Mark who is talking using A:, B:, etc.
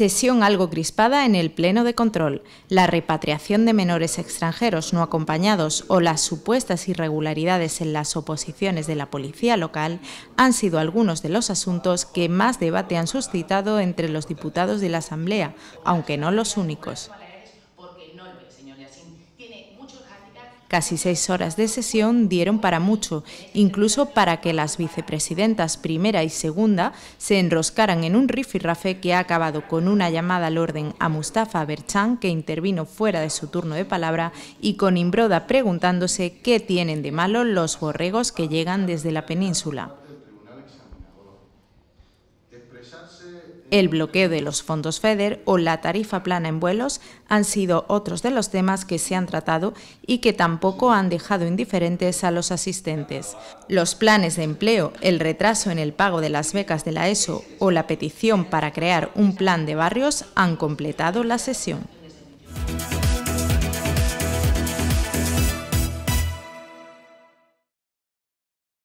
A: Sesión algo crispada en el Pleno de Control. La repatriación de menores extranjeros no acompañados o las supuestas irregularidades en las oposiciones de la policía local han sido algunos de los asuntos que más debate han suscitado entre los diputados de la Asamblea, aunque no los únicos. Casi seis horas de sesión dieron para mucho, incluso para que las vicepresidentas primera y segunda se enroscaran en un rifirrafe que ha acabado con una llamada al orden a Mustafa Berchan, que intervino fuera de su turno de palabra, y con Imbroda preguntándose qué tienen de malo los borregos que llegan desde la península. El bloqueo de los fondos FEDER o la tarifa plana en vuelos han sido otros de los temas que se han tratado y que tampoco han dejado indiferentes a los asistentes. Los planes de empleo, el retraso en el pago de las becas de la ESO o la petición para crear un plan de barrios han completado la sesión.